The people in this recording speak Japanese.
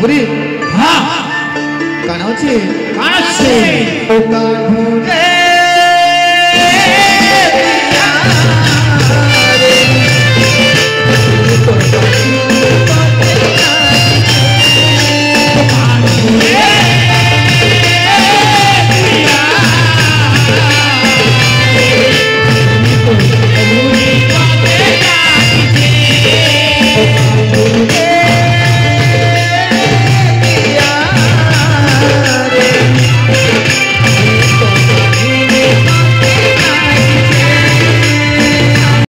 ખબરી હા કાનો છે કાનો છે કાનો